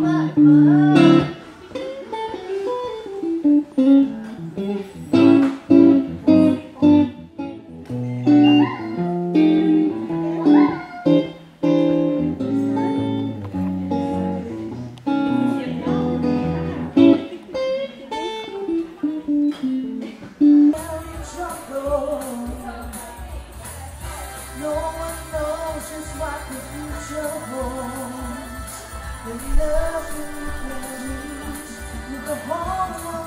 No one knows just what the future holds. With the whole world.